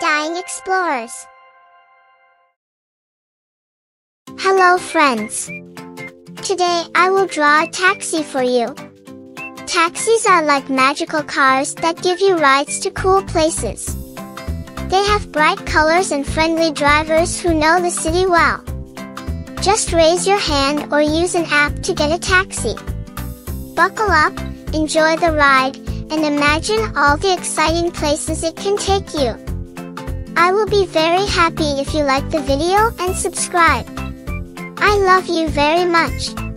Dyeing Explorers. Hello friends. Today I will draw a taxi for you. Taxis are like magical cars that give you rides to cool places. They have bright colors and friendly drivers who know the city well. Just raise your hand or use an app to get a taxi. Buckle up, enjoy the ride, and imagine all the exciting places it can take you. I will be very happy if you like the video and subscribe. I love you very much.